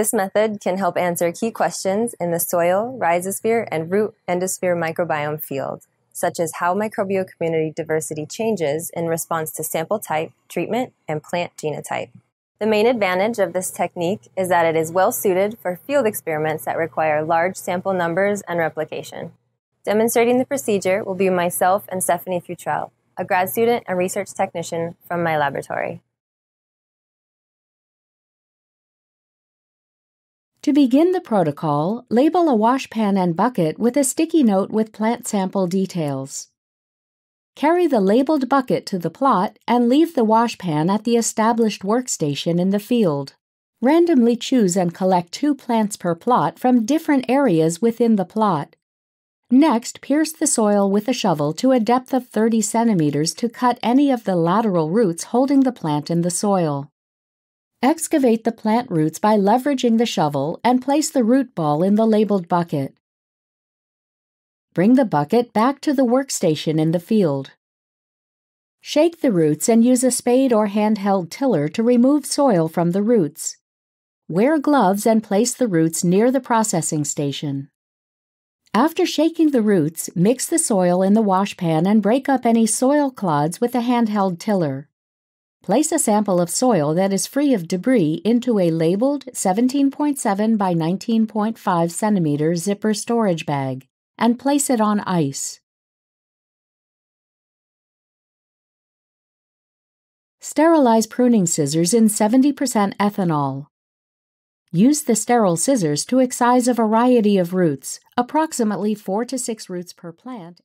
This method can help answer key questions in the soil, rhizosphere, and root endosphere microbiome field, such as how microbial community diversity changes in response to sample type, treatment, and plant genotype. The main advantage of this technique is that it is well suited for field experiments that require large sample numbers and replication. Demonstrating the procedure will be myself and Stephanie Futrell, a grad student and research technician from my laboratory. To begin the protocol, label a washpan and bucket with a sticky note with plant sample details. Carry the labeled bucket to the plot and leave the washpan at the established workstation in the field. Randomly choose and collect two plants per plot from different areas within the plot. Next, pierce the soil with a shovel to a depth of 30 centimeters to cut any of the lateral roots holding the plant in the soil. Excavate the plant roots by leveraging the shovel and place the root ball in the labeled bucket. Bring the bucket back to the workstation in the field. Shake the roots and use a spade or handheld tiller to remove soil from the roots. Wear gloves and place the roots near the processing station. After shaking the roots, mix the soil in the washpan and break up any soil clods with a handheld tiller. Place a sample of soil that is free of debris into a labeled 17.7 by 19.5 centimeter zipper storage bag and place it on ice. Sterilize pruning scissors in 70% ethanol. Use the sterile scissors to excise a variety of roots, approximately 4 to 6 roots per plant.